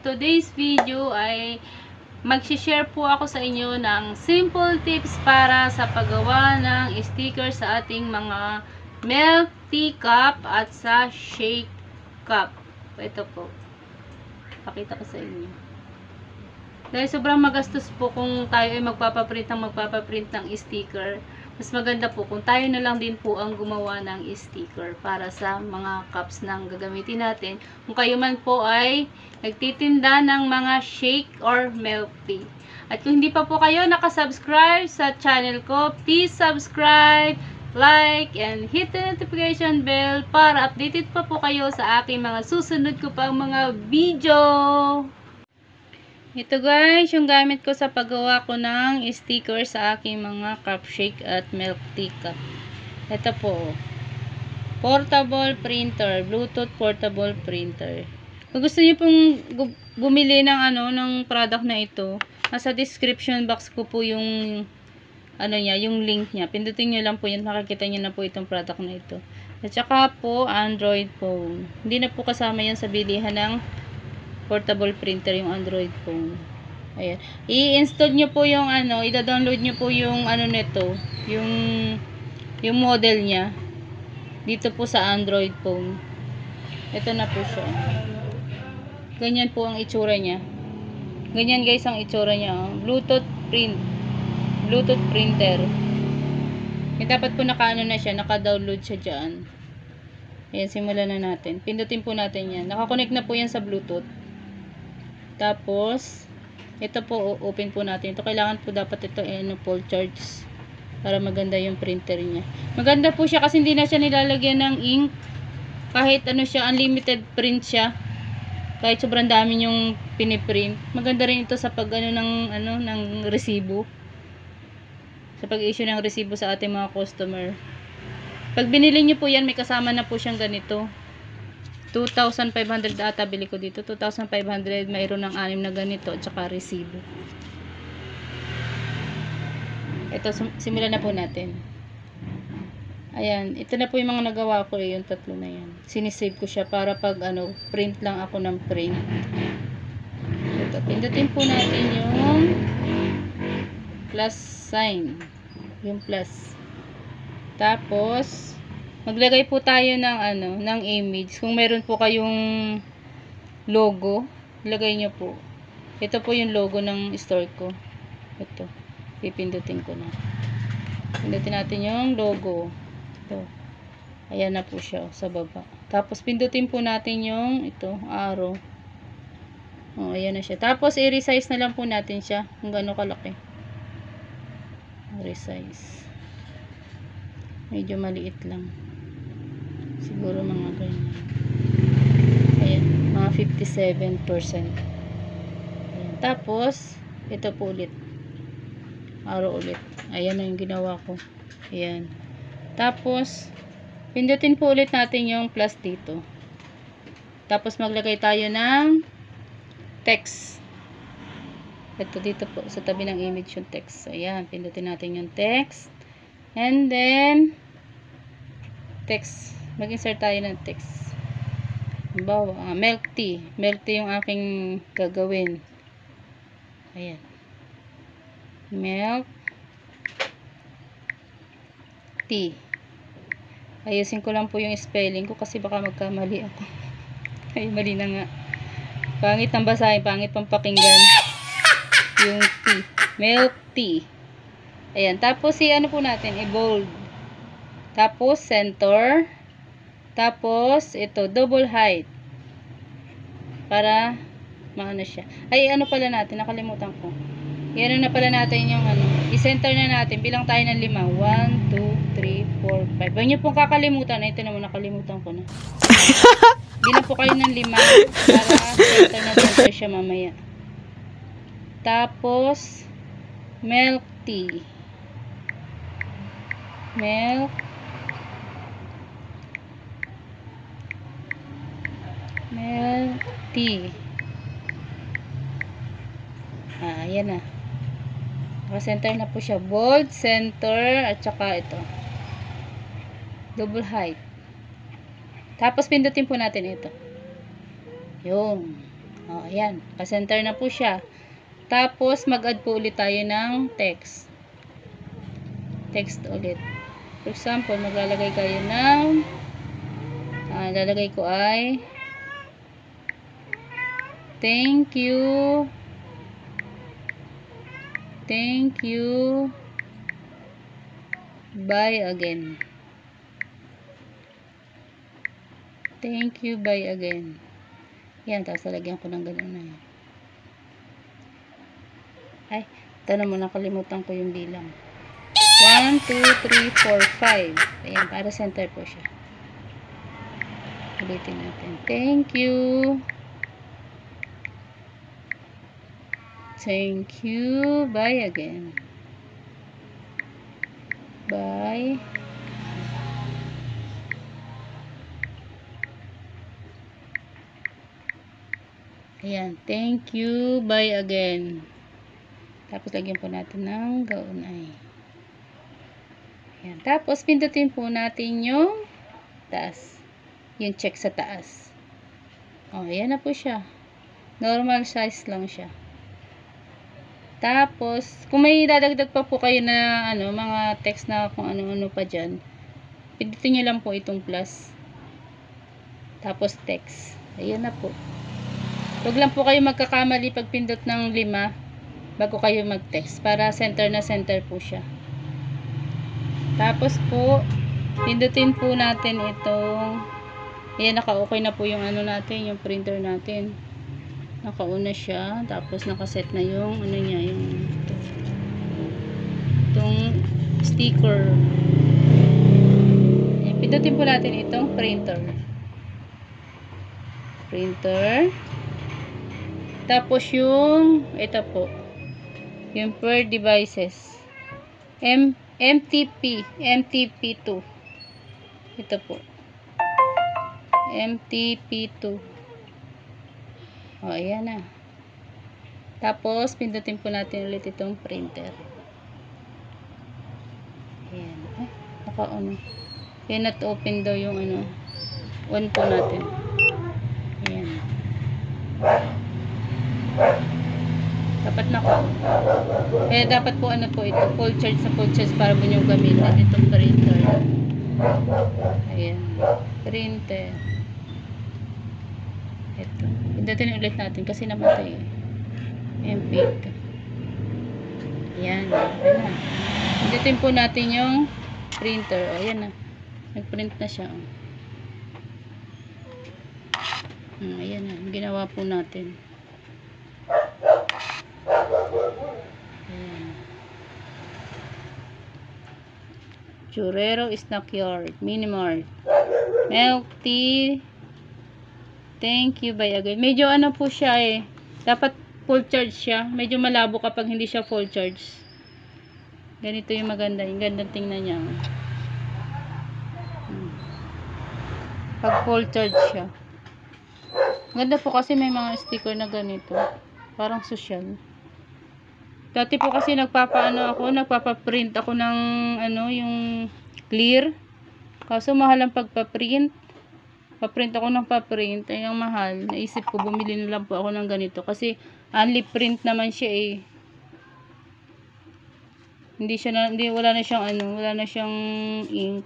today's video ay mag-share po ako sa inyo ng simple tips para sa paggawa ng sticker sa ating mga milk tea cup at sa shake cup. Ito po. Pakita ko sa inyo. Dahil sobrang magastos po kung tayo ay magpapaprint ng magpapaprint ng sticker. Mas maganda po kung tayo na lang din po ang gumawa ng sticker para sa mga cups ng gagamitin natin. Kung kayo man po ay nagtitinda ng mga shake or milk tea. At kung hindi pa po kayo nakasubscribe sa channel ko, please subscribe, like, and hit the notification bell para updated pa po kayo sa aking mga susunod ko pang mga video. Ito guys, yung gamit ko sa paggawa ko ng sticker sa aking mga cup shake at milk tea cup. Ito po. Portable printer, Bluetooth portable printer. Kung gusto niyo pong bumili ng ano ng product na ito, nasa description box ko po yung ano niya, yung link niya. Pindutin niyo lang po yun, makikita niyo na po itong product na ito. At saka po Android phone. Hindi na po kasama yan sa bilihan ng portable printer yung Android phone. Ayan. I-install nyo po yung ano, i-download nyo po yung ano nito, yung yung model niya. Dito po sa Android phone. Ito na po siya. Ganyan po ang itsura niya. Ganyan guys ang itsura niya. oh. Bluetooth print. Bluetooth printer. May dapat po naka-ano na siya, naka-download siya dyan. Ayan, simulan na natin. Pindutin po natin yan. Nakakonect na po yan sa Bluetooth. Tapos, ito po, open po natin. Ito, kailangan po dapat ito, eh, ano, full charge. Para maganda yung printer niya. Maganda po siya kasi hindi na siya nilalagyan ng ink. Kahit ano siya, unlimited print siya. Kahit sobrang dami yung piniprint. Maganda rin ito sa pag ano ng, ano, ng resibo. Sa pag-issue ng resibo sa ating mga customer. Pag binili niyo po yan, may kasama na po siyang ganito. 2,500 ata bili ko dito. 2,500 mayroon ng anim na ganito at saka resibo. Ito, sim- simulan na po natin. Ayan, ito na po yung mga nagawa ko eh, yung tatlo na yan. Sinisave ko siya para pag ano, print lang ako ng print. Ito, pindutin po natin yung plus sign. Yung plus. Tapos, maglagay po tayo ng ano, ng image. Kung meron po kayong logo, lagay nyo po. Ito po yung logo ng store ko. Ito. Pipindutin ko na. Pindutin natin yung logo. Ito. Ayan na po siya sa baba. Tapos pindutin po natin yung ito, arrow. Oh, ayan na siya. Tapos i-resize na lang po natin siya kung gaano kalaki. Resize. Medyo maliit lang. Siguro mga ganyan. Ayan, mga 57%. Ayan. Tapos, ito po ulit. Araw ulit. Ayan na yung ginawa ko. Ayan. Tapos, pindutin po ulit natin yung plus dito. Tapos, maglagay tayo ng text. Ito dito po, sa tabi ng image yung text. Ayan, pindutin natin yung text. And then, text. Mag-insert tayo ng text. Halimbawa, ah, milk tea. Milk tea yung aking gagawin. Ayan. Milk tea. Ayusin ko lang po yung spelling ko kasi baka magkamali ako. Ay, mali na nga. Pangit ang basahin, pangit pang pakinggan. Yung tea. Milk tea. Ayan. Tapos, si ano po natin, i-bold. Tapos, center. Tapos, ito, double height. Para, maano siya. Ay, ano pala natin, nakalimutan ko. Yan na pala natin yung ano. I-center na natin. Bilang tayo ng lima. 1, 2, 3, 4, 5. Huwag niyo pong kakalimutan. Ito naman, nakalimutan ko na. Bilang po kayo ng lima. Para center na center siya mamaya. Tapos, milk tea. Milk tea. Ah, ayan na. Naka-center na po siya. Bold, center, at saka ito. Double height. Tapos, pindutin po natin ito. Yung. O, ayan. Ka-center na po siya. Tapos, mag-add po ulit tayo ng text. Text ulit. For example, maglalagay kayo ng ah, lalagay ko ay Thank you. Thank you. Bye again. Thank you, bye again. Yan, tapos lalagyan ko ng ganun na yan. Ay, ito na muna, kalimutan ko yung bilang. 1, 2, 3, 4, 5. Ayan, para center po siya. Ulitin natin. Thank you. Thank you. Bye again. Bye. Ayan. Thank you. Bye again. Tapos lagyan po natin ng gaunay. Ayan. Tapos pindutin po natin yung taas. Yung check sa taas. O, ayan na po siya. Normal size lang siya. Tapos, kung may dadagdag pa po kayo na ano, mga text na kung ano-ano pa dyan, pindutin nyo lang po itong plus. Tapos text. Ayan na po. Huwag lang po kayo magkakamali pag pindot ng lima bago kayo mag-text para center na center po siya. Tapos po, pindutin po natin itong ayan, naka-okay na po yung ano natin, yung printer natin nakauna siya. Tapos nakaset na yung ano niya yung ito, itong sticker. Ayan, pindutin po natin itong printer. Printer. Tapos yung ito po. Yung per devices. M MTP MTP2 ito po. MTP2 o, ayan na. Tapos, pindutin po natin ulit itong printer. Ayan. Ay, naka-on. Ayan, open daw yung ano. On po natin. Ayan. Dapat naka Eh, dapat po ano po ito. Full charge sa full charge para po nyo gamitin itong printer. Ayan. Printer. Ito. Pindutin ulit natin kasi namatay. MP8. Ayan. Ayan na. Pindutin po natin yung printer. O, ayan na. Nag-print na siya. Oh. Hmm, ayan na. Ginawa po natin. Ayan. Churero Snackyard. Minimart. Milk tea. Thank you, again. Medyo ano po siya eh. Dapat full charge siya. Medyo malabo kapag hindi siya full charge. Ganito yung maganda. Yung ganda tingnan niya. Hmm. Pag full charge siya. Ganda po kasi may mga sticker na ganito. Parang social. Dati po kasi nagpapaano ako, nagpapaprint ako ng ano, yung clear. Kaso mahal ang pagpaprint paprint ako ng paprint, ay ang mahal. Naisip ko, bumili na lang po ako ng ganito. Kasi, only print naman siya eh. Hindi siya na, hindi, wala na siyang ano, wala na siyang ink.